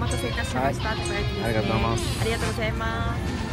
待たせいたしました、はい、ありがとうございます。